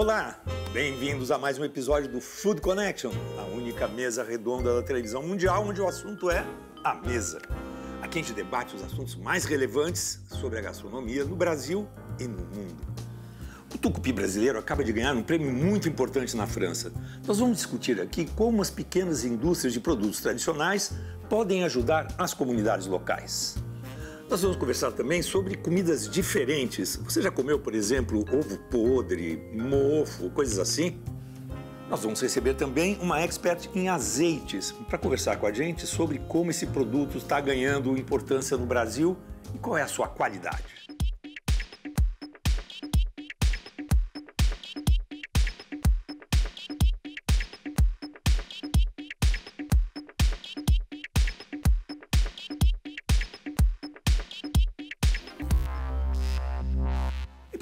Olá, bem-vindos a mais um episódio do Food Connection, a única mesa redonda da televisão mundial onde o assunto é a mesa. Aqui a gente debate os assuntos mais relevantes sobre a gastronomia no Brasil e no mundo. O tucupi brasileiro acaba de ganhar um prêmio muito importante na França. Nós vamos discutir aqui como as pequenas indústrias de produtos tradicionais podem ajudar as comunidades locais. Nós vamos conversar também sobre comidas diferentes. Você já comeu, por exemplo, ovo podre, mofo, coisas assim? Nós vamos receber também uma expert em azeites para conversar com a gente sobre como esse produto está ganhando importância no Brasil e qual é a sua qualidade.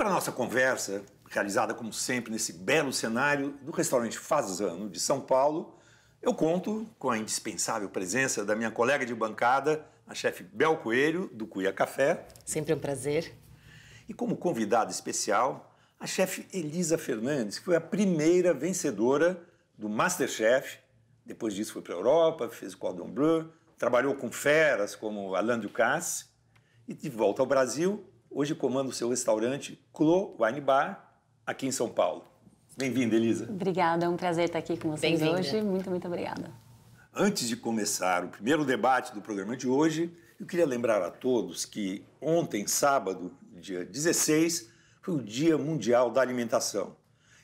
A nossa conversa, realizada como sempre nesse belo cenário do restaurante Fazano de São Paulo, eu conto com a indispensável presença da minha colega de bancada, a chefe Bel Coelho, do Cuia Café. Sempre um prazer. E como convidada especial, a chefe Elisa Fernandes, que foi a primeira vencedora do Masterchef. Depois disso foi para a Europa, fez o Cordon Bleu, trabalhou com feras como Alain Ducasse. E de volta ao Brasil, hoje comanda o seu restaurante Clo Wine Bar, aqui em São Paulo. Bem-vinda, Elisa. Obrigada, é um prazer estar aqui com vocês hoje. Muito, muito obrigada. Antes de começar o primeiro debate do programa de hoje, eu queria lembrar a todos que ontem, sábado, dia 16, foi o Dia Mundial da Alimentação.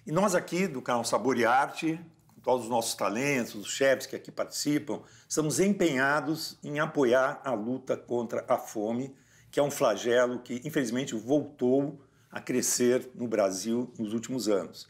E nós aqui do canal Sabor e Arte, com todos os nossos talentos, os chefs que aqui participam, estamos empenhados em apoiar a luta contra a fome, que é um flagelo que, infelizmente, voltou a crescer no Brasil nos últimos anos.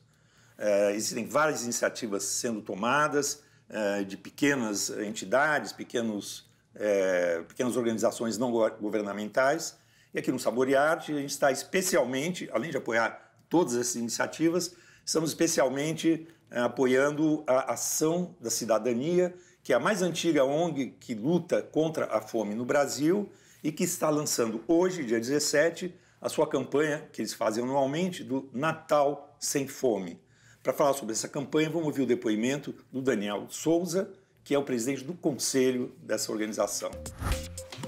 É, existem várias iniciativas sendo tomadas é, de pequenas entidades, pequenos, é, pequenas organizações não go- governamentais. E aqui no Sabor e Arte, a gente está especialmente, além de apoiar todas essas iniciativas, estamos especialmente é, apoiando a Ação da Cidadania, que é a mais antiga ONG que luta contra a fome no Brasil e que está lançando hoje, dia 17, a sua campanha, que eles fazem anualmente, do Natal Sem Fome. Para falar sobre essa campanha, vamos ouvir o depoimento do Daniel Souza, que é o presidente do conselho dessa organização.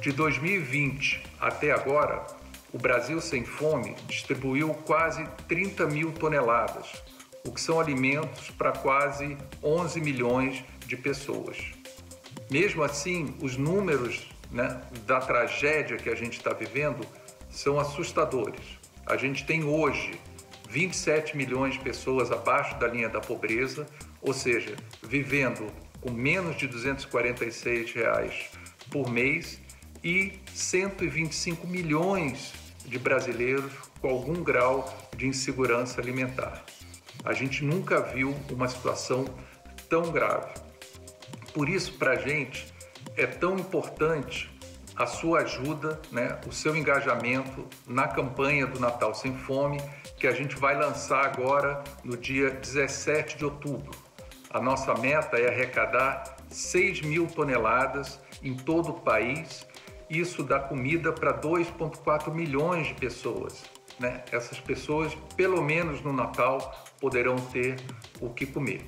De 2020 até agora, o Brasil Sem Fome distribuiu quase 30 mil toneladas, o que são alimentos para quase 11 milhões de pessoas. Mesmo assim, os números né, da tragédia que a gente está vivendo são assustadores. A gente tem hoje 27 milhões de pessoas abaixo da linha da pobreza, ou seja, vivendo com menos de 246 reais por mês e 125 milhões de brasileiros com algum grau de insegurança alimentar. A gente nunca viu uma situação tão grave. Por isso, para a gente, é tão importante a sua ajuda, né, o seu engajamento na campanha do Natal Sem Fome, que a gente vai lançar agora no dia 17 de outubro. A nossa meta é arrecadar 6 mil toneladas em todo o país. Isso dá comida para 2,4 milhões de pessoas. Né? Essas pessoas, pelo menos no Natal, poderão ter o que comer.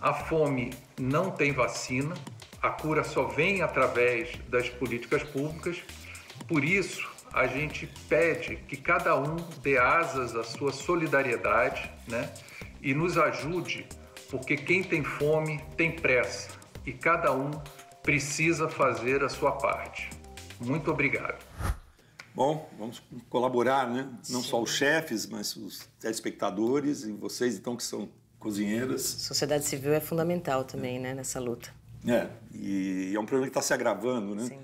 A fome não tem vacina, a cura só vem através das políticas públicas. Por isso, a gente pede que cada um dê asas à sua solidariedade né? e nos ajude, porque quem tem fome tem pressa e cada um precisa fazer a sua parte. Muito obrigado. Bom, vamos colaborar, né? Não só os chefes, mas os telespectadores e vocês, então, que são cozinheiras. Sociedade civil é fundamental também, né, nessa luta. É, e é um problema que está se agravando, né? Sim.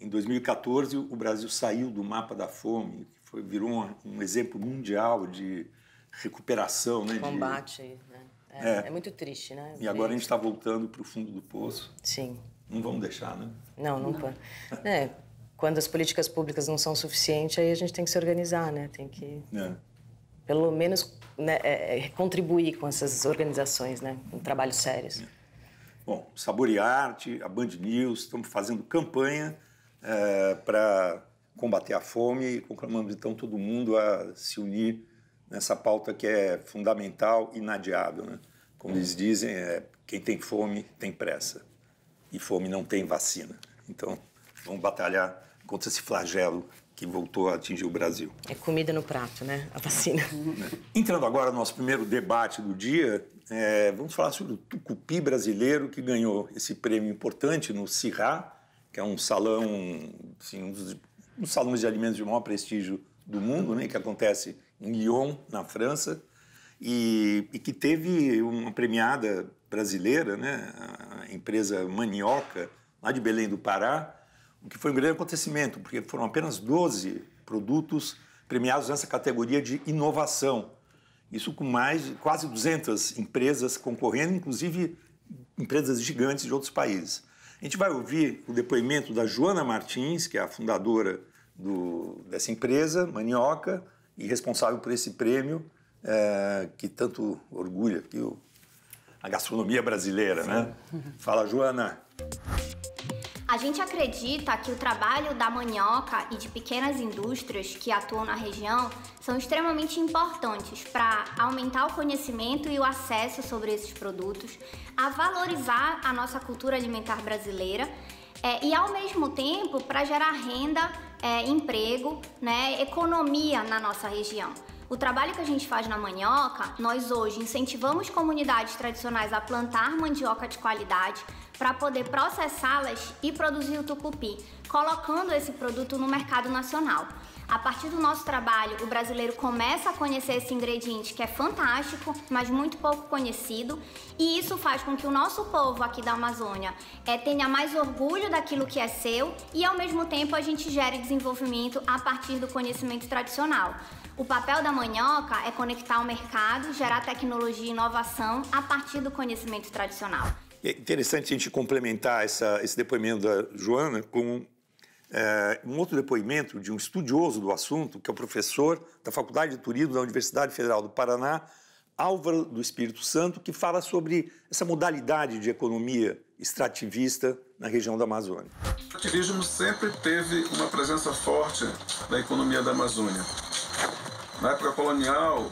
Em 2014, o Brasil saiu do mapa da fome, que foi, virou um, um exemplo mundial de recuperação, né? de- Combate, né? É, É. é muito triste, né? E agora a gente está voltando para o fundo do poço. Sim. Não vamos deixar, né? Não, não pode. É, quando as políticas públicas não são suficientes, aí a gente tem que se organizar, né? Tem que, É. pelo menos, né, é, é, contribuir com essas organizações, né? Com trabalhos sérios. Bom, Sabor e Arte, a Band News, estamos fazendo campanha para combater a fome e conclamamos então todo mundo a se unir nessa pauta que é fundamental e inadiável. Né? Como eles dizem, é, quem tem fome tem pressa. E fome não tem vacina. Então, vamos batalhar contra esse flagelo que voltou a atingir o Brasil. É comida no prato, né? A vacina. Entrando agora no nosso primeiro debate do dia, é, vamos falar sobre o tucupi brasileiro que ganhou esse prêmio importante no CIRA, que é um salão, assim, um dos, um salões de alimentos de maior prestígio do mundo, né, que acontece em Lyon, na França, e, e que teve uma premiada brasileira, né, a empresa Manioca, lá de Belém do Pará, o que foi um grande acontecimento, porque foram apenas 12 produtos premiados nessa categoria de inovação. Isso com mais de quase 200 empresas concorrendo, inclusive empresas gigantes de outros países. A gente vai ouvir o depoimento da Joana Martins, que é a fundadora do, dessa empresa, Manioca, e responsável por esse prêmio, é, que tanto orgulha aqui a gastronomia brasileira, Sim. né? Fala, Joana. A gente acredita que o trabalho da manioca e de pequenas indústrias que atuam na região são extremamente importantes para aumentar o conhecimento e o acesso sobre esses produtos, a valorizar a nossa cultura alimentar brasileira é, e, ao mesmo tempo, para gerar renda, é, emprego, né, economia na nossa região. O trabalho que a gente faz na manioca, nós hoje incentivamos comunidades tradicionais a plantar mandioca de qualidade para poder processá-las e produzir o tucupi, colocando esse produto no mercado nacional. A partir do nosso trabalho, o brasileiro começa a conhecer esse ingrediente que é fantástico, mas muito pouco conhecido, e isso faz com que o nosso povo aqui da Amazônia é, tenha mais orgulho daquilo que é seu e, ao mesmo tempo, a gente gere desenvolvimento a partir do conhecimento tradicional. O papel da manhoca é conectar o mercado, gerar tecnologia e inovação a partir do conhecimento tradicional. É interessante a gente complementar essa, esse depoimento da Joana com é, um outro depoimento de um estudioso do assunto, que é o professor da Faculdade de Turismo da Universidade Federal do Paraná, Álvaro do Espírito Santo, que fala sobre essa modalidade de economia extrativista na região da Amazônia. O turismo sempre teve uma presença forte na economia da Amazônia. Na época colonial,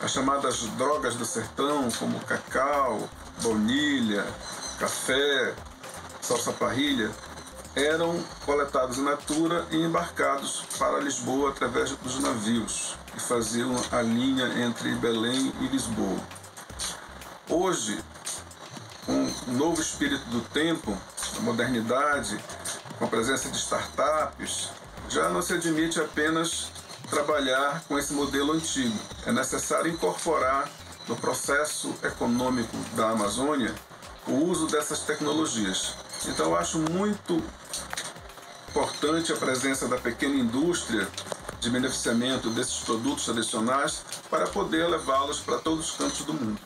as chamadas drogas do sertão, como cacau, baunilha, café, salsa parrilha, eram coletados in natura e embarcados para Lisboa através dos navios que faziam a linha entre Belém e Lisboa. Hoje, com o novo espírito do tempo, a modernidade, com a presença de startups, já não se admite apenas trabalhar com esse modelo antigo. É necessário incorporar no processo econômico da Amazônia o uso dessas tecnologias. Então, eu acho muito importante a presença da pequena indústria de beneficiamento desses produtos tradicionais para poder levá-los para todos os cantos do mundo.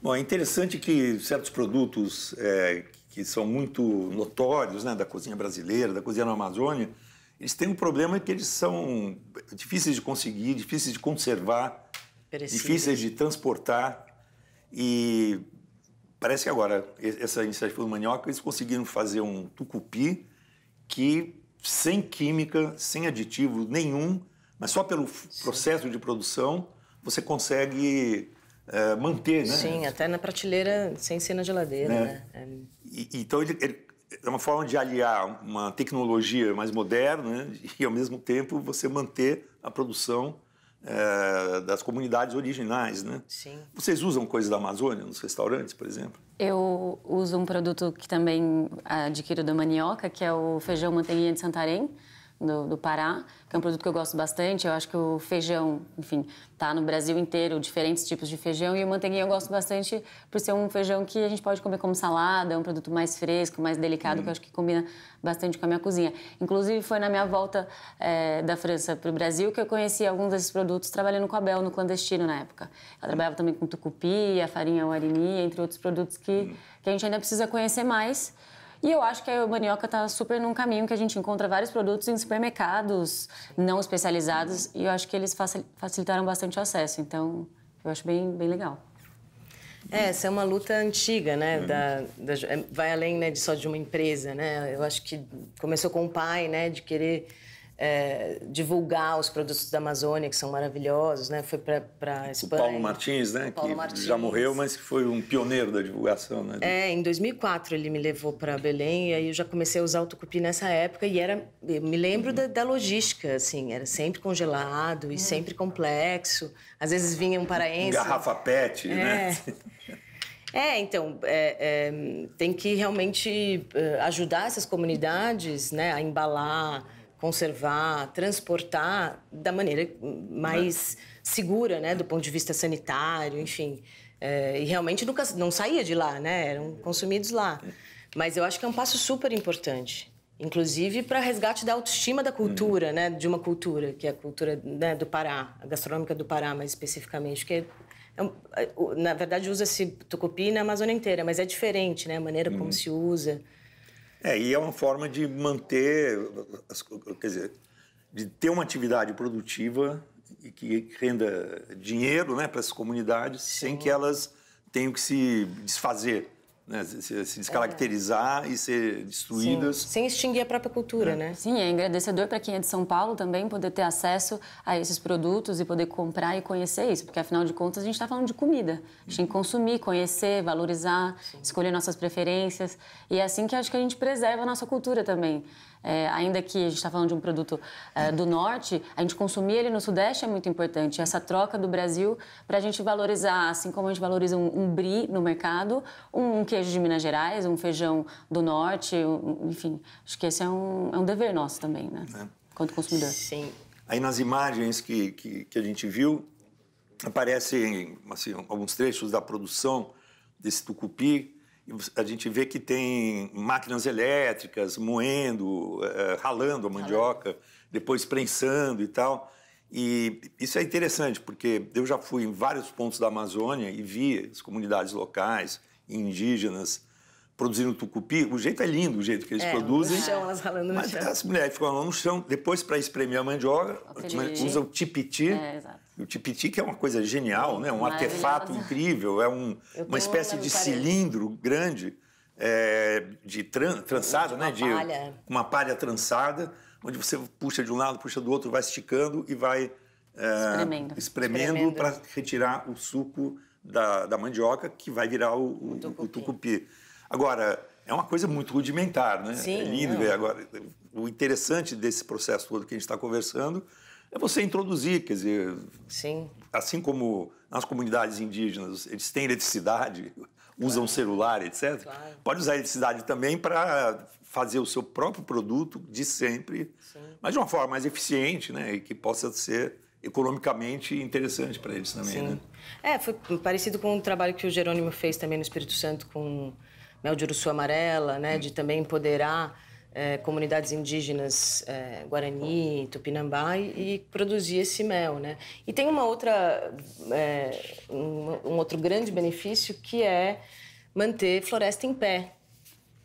Bom, é interessante que certos produtos é, que são muito notórios né, da cozinha brasileira, da cozinha na Amazônia, eles têm um problema que eles são difíceis de conseguir, difíceis de conservar, difíceis de transportar e Parece que agora, essa iniciativa do Manioca, eles conseguiram fazer um tucupi que, sem química, sem aditivo nenhum, mas só pelo processo de produção, você consegue é, manter, né? Sim, até na prateleira, sem ser na geladeira, é. né? É. E, então, ele, ele, é uma forma de aliar uma tecnologia mais moderna né? e, ao mesmo tempo, você manter a produção é, das comunidades originais, né? Sim. Vocês usam coisas da Amazônia nos restaurantes, por exemplo? Eu uso um produto que também adquiro da Manioca, que é o feijão manteiguinha de Santarém do, do, Pará, que é um produto que eu gosto bastante. Eu acho que o feijão, enfim, tá no Brasil inteiro, diferentes tipos de feijão. E o manteiguinha eu gosto bastante por ser um feijão que a gente pode comer como salada, é um produto mais fresco, mais delicado, hum. que eu acho que combina bastante com a minha cozinha. Inclusive, foi na minha volta é, da França para o Brasil que eu conheci alguns desses produtos trabalhando com a Bel no clandestino na época. Ela trabalhava também com tucupi, a farinha warini, entre outros produtos que, hum. que a gente ainda precisa conhecer mais. E eu acho que a manioca está super num caminho que a gente encontra vários produtos em supermercados não especializados e eu acho que eles facilitaram bastante o acesso. Então, eu acho bem, bem legal. É, essa é uma luta antiga, né? Uhum. Da, da, é, vai além né, de só de uma empresa, né? Eu acho que começou com o pai, né? De querer é, divulgar os produtos da Amazônia, que são maravilhosos, né? Foi para a Espanha. O Paulo Martins, né? Paulo que Martins. já morreu, mas que foi um pioneiro da divulgação, né? É, em 2004 ele me levou para Belém e aí eu já comecei a usar o tucupi nessa época e era, eu me lembro da, da logística, assim, era sempre congelado e sempre complexo. Às vezes vinha um paraense... Garrafa PET, É. né? É, então, é, é, tem que realmente é, ajudar essas comunidades né, a embalar, conservar, transportar da maneira mais segura, né, do ponto de vista sanitário, enfim. É, e realmente nunca, não saía de lá, né, eram consumidos lá. Mas eu acho que é um passo super importante. Inclusive para resgate da autoestima da cultura, né, de uma cultura, que é a cultura né, do Pará, a gastronômica do Pará, mais especificamente, que é é é, na verdade, usa-se tucupi na Amazônia inteira, mas é diferente, né? A maneira como se usa. É, e é uma forma de manter, as- quer dizer, de ter uma atividade produtiva e que renda dinheiro né, para essas comunidades sem que elas tenham que se desfazer, né, se, se descaracterizar e ser Sim, destruídas. sem extinguir a própria cultura, né? Sim, é engrandecedor para quem é de São Paulo também poder ter acesso a esses produtos e poder comprar e conhecer isso, porque afinal de contas a gente está falando de comida. A gente tem que consumir, conhecer, valorizar, escolher nossas preferências. E é assim que acho que a gente preserva a nossa cultura também. É, ainda que a gente está falando de um produto é, do norte, a gente consumir ele no sudeste é muito importante. Essa troca do Brasil para a gente valorizar, assim como a gente valoriza um, um brie no mercado, um, um queijo de Minas Gerais, um feijão do norte, um- enfim. Acho que esse é um, é um dever nosso também, né? Quanto consumidor. Sim. Aí nas imagens que, que, que a gente viu, aparecem assim, alguns trechos da produção desse tucupi. A gente vê que tem máquinas elétricas moendo, eh, ralando a mandioca, depois prensando e tal. E isso é interessante, porque eu já fui em vários pontos da Amazônia e vi as comunidades locais, indígenas, produzindo tucupi. O jeito é lindo, o jeito que eles É, produzem. no chão, elas ralando no Mas chão. as mulheres ficam lá no chão, depois para espremer a mandioca, Aquele- usa o tipiti. É, exato. O tipiti que é uma coisa genial, né? Um artefato incrível, é um, uma espécie de cilindro grande é, de tran, trançada, Uma né? De palha. uma palha trançada, onde você puxa de um lado, puxa do outro, vai esticando e vai é, Espremendo. espremendo para retirar o suco da, da mandioca que vai virar o, o- o tucupi. tucupi. Agora, é uma coisa muito rudimentar, né? Sim, é lindo ver. Agora, o interessante desse processo todo que a gente está conversando é você introduzir, quer dizer, Sim. assim como nas comunidades indígenas eles têm eletricidade, usam celular, etc. Claro. Pode usar eletricidade também para fazer o seu próprio produto de sempre, mas de uma forma mais eficiente, né, e que possa ser economicamente interessante para eles também, né? Sim. É, foi parecido com o trabalho que o Jerônimo fez também no Espírito Santo com mel de uruçu amarela, né? De também empoderar eh, comunidades indígenas eh, Guarani, Tupinambá e, e produzir esse mel, né? E tem uma outra, eh, um, um outro grande benefício que é manter floresta em pé.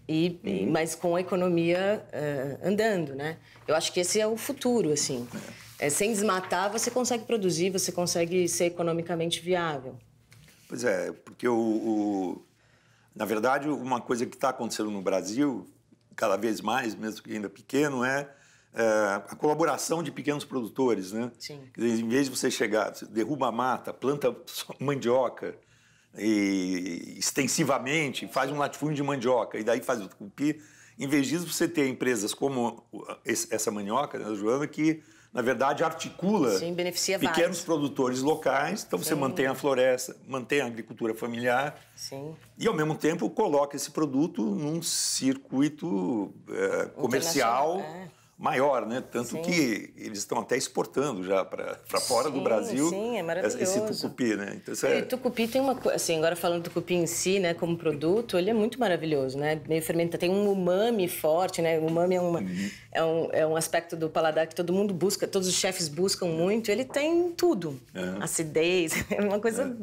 E, e- mas com a economia eh, andando, né? Eu acho que esse é o futuro, assim. É, sem desmatar, você consegue produzir, você consegue ser economicamente viável. Pois é, porque o, o- na verdade uma coisa que está acontecendo no Brasil cada vez mais, mesmo que ainda pequeno, é, é, a colaboração de pequenos produtores, né? Sim. Dizer, em vez de você chegar, você derruba a mata, planta mandioca e extensivamente faz um latifúndio de mandioca e daí faz o tucupi, em vez disso você ter empresas como essa mandioca, né, Joana, que na verdade articula Sim, pequenos vários. produtores locais, então você Sim. mantém a floresta, mantém a agricultura familiar Sim. e, ao mesmo tempo, coloca esse produto num circuito eh, comercial é. Maior, né? Tanto Sim. que eles estão até exportando já para fora do Sim, Brasil sim, é esse maravilhoso. tucupi, né? Então, isso E é... o tucupi tem uma coisa, assim, agora falando do tucupi em si, né, como produto, ele é muito maravilhoso, né? Meio fermentado, tem um umami forte, né? O umami é, uma, Uhum. é, um, é um aspecto do paladar que todo mundo busca, todos os chefes buscam muito. Ele tem tudo, É. acidez, é uma coisa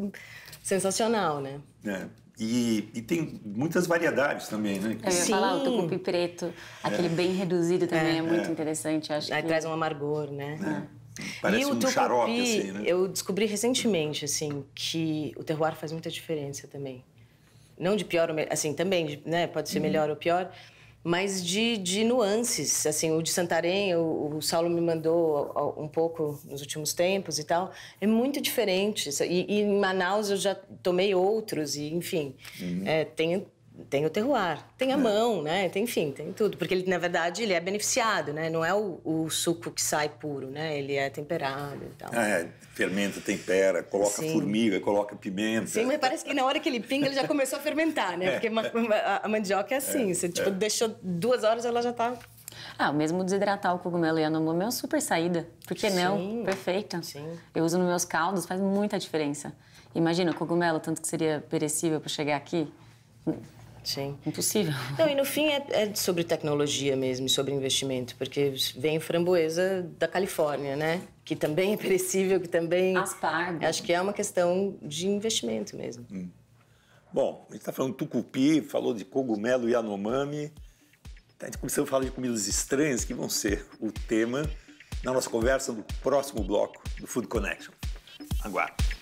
sensacional, né? é. E, e tem muitas variedades também, né? Eu ia Sim. falar, o tucupi preto, aquele bem reduzido também é, muito interessante. Acho Aí que... traz um amargor, né? Parece e o um tucupi, xarope, assim, né? eu descobri recentemente, assim, que o terroir faz muita diferença também. Não de pior ou melhor, assim, também, de- né? Pode Uhum. ser melhor ou pior, mas de, de nuances. Assim, o de Santarém, o, o, Saulo me mandou um pouco nos últimos tempos e tal. É muito diferente. E, e em Manaus eu já tomei outros, e enfim, uhum. é, tem tem o terroir, tem a é. mão, né? Tem, enfim, tem tudo. Porque ele, na verdade, ele é beneficiado, né? Não é o, o suco que sai puro, né? Ele é temperado e tal. É, fermenta, tempera, coloca Sim. formiga, coloca pimenta. Sim, mas parece que na hora que ele pinga, ele já começou a fermentar, né? É. Porque a, mandioca é assim, é. você tipo, é. deixou duas horas, ela já tá... Ah, mesmo desidratar o cogumelo e a é uma super saída. Por que não? Perfeito. Sim. Eu uso nos meus caldos, faz muita diferença. Imagina o cogumelo, tanto que seria perecível para chegar aqui. Sim. Impossível. Não, e no fim é, é, sobre tecnologia mesmo, sobre investimento, porque vem framboesa da Califórnia, né? Que também é perecível, que também. Aspargo. Acho que é uma questão de investimento mesmo. Hum. Bom, a gente está falando tucupi, falou de cogumelo e anomami. A gente começou a falar de comidas estranhas que vão ser o tema na nossa conversa do próximo bloco do Food Connection. Aguarde.